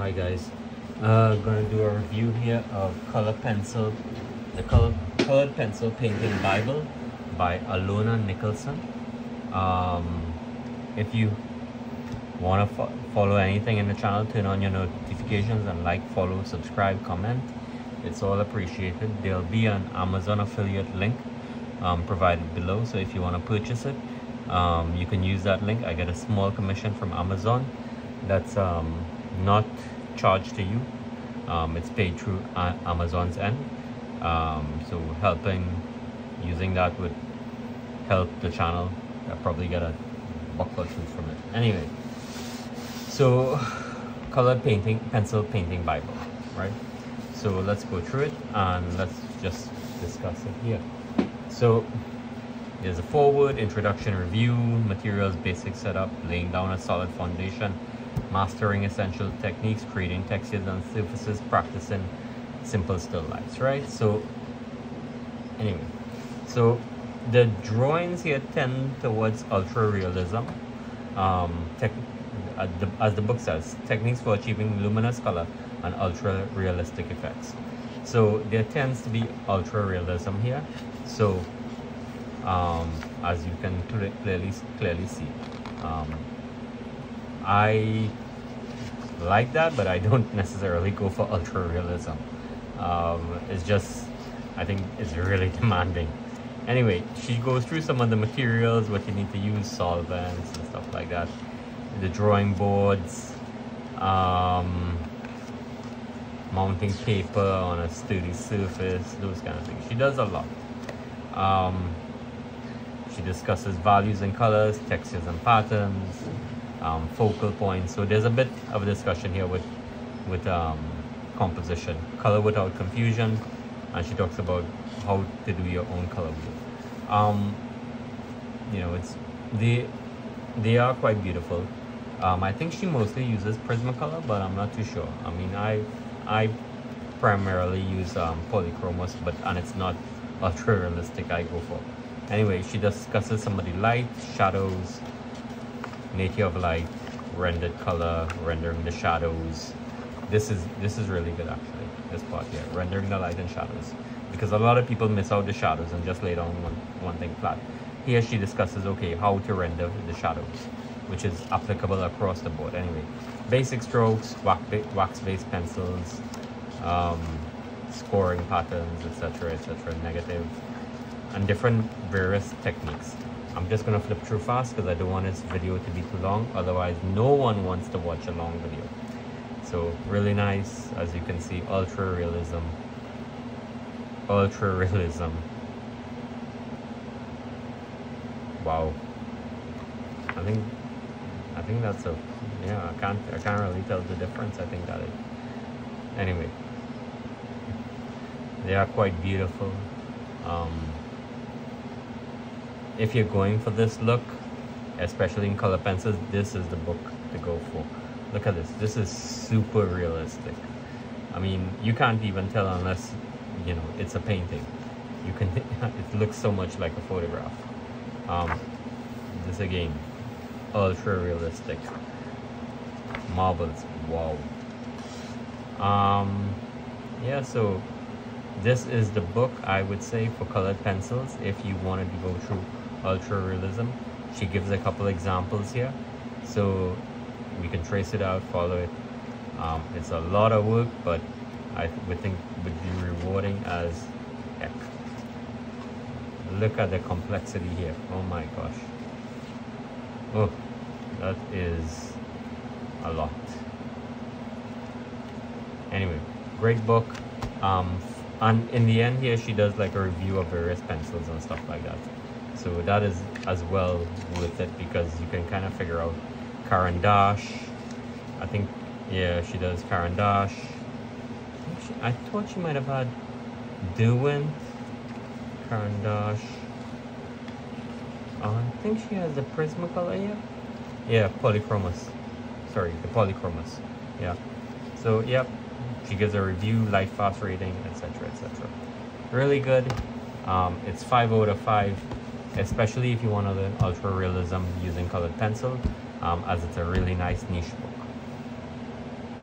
hi guys. Uh gonna do a review here of color pencil the color colored pencil painting bible by Alyona Nickelsen. Um if you want to fo follow anything in the channel turn on your notifications and like follow subscribe comment. It's all appreciated. There'll be an amazon affiliate link um, provided below so if you want to purchase it um, you can use that link. I get a small commission from amazon. That's um, not charged to you. Um, it's paid through Amazon's end. Um, so helping using that would help the channel. I probably get a buck or two from it. Anyway, so colored painting, pencil painting Bible, right? So let's go through it and let's just discuss it here. So there's a forward, introduction, review, materials, basic setup, laying down a solid foundation, mastering essential techniques, creating textures and surfaces, practicing simple still lifes, right? So anyway, so the drawings here tend towards ultra realism. Um, tech, uh, the, as the book says, techniques for achieving luminous color and ultra realistic effects. So there tends to be ultra realism here. So um, as you can clearly clearly see. Um, I like that, but I don't necessarily go for ultra realism. Um, it's just, I think it's really demanding. Anyway, she goes through some of the materials, what you need to use, solvents and stuff like that. The drawing boards, um, mounting paper on a sturdy surface, those kind of things. She does a lot. Um, she discusses values and colors, textures and patterns, um, focal points. So there's a bit of a discussion here with with um, composition, color without confusion, and she talks about how to do your own color wheel. Um, you know, it's they they are quite beautiful. Um, I think she mostly uses Prismacolor, but I'm not too sure. I mean, I I primarily use um, polychromos, but and it's not ultra realistic. I go for. Anyway, she discusses some of the light, shadows, nature of light, rendered color, rendering the shadows. This is this is really good actually, this part here, rendering the light and shadows. Because a lot of people miss out the shadows and just lay down one, one thing flat. Here she discusses, okay, how to render the shadows, which is applicable across the board. Anyway, basic strokes, wax-based pencils, um, scoring patterns, etc., etc., negative, and different various techniques. I'm just gonna flip through fast because I don't want this video to be too long. Otherwise no one wants to watch a long video. So really nice as you can see ultra realism. Ultra realism. Wow. I think I think that's a yeah I can't I can't really tell the difference. I think that it anyway. They are quite beautiful. Um, if you're going for this look, especially in color pencils, this is the book to go for. Look at this. This is super realistic. I mean, you can't even tell unless, you know, it's a painting. You can, it looks so much like a photograph. Um, this again, ultra realistic. Marbles, wow. Um, yeah, so this is the book I would say for colored pencils if you wanted to go through ultra realism she gives a couple examples here. So we can trace it out follow it. Um, it's a lot of work but I would think would be rewarding as heck. Look at the complexity here. Oh my gosh. Oh that is a lot. Anyway great book. Um, and in the end here she does like a review of various pencils and stuff like that so that is as well with it because you can kind of figure out Caran d'Ache. I think yeah she does Caran d'Ache. I, thought she might have had Derwent Caran d'Ache. Uh, I think she has the Prismacolor here yeah Polychromos sorry the Polychromos yeah. So yep she gives a review light fast rating etc etc really good. Um, it's 5 out of 5 especially if you want to learn ultra realism using colored pencil um, as it's a really nice niche book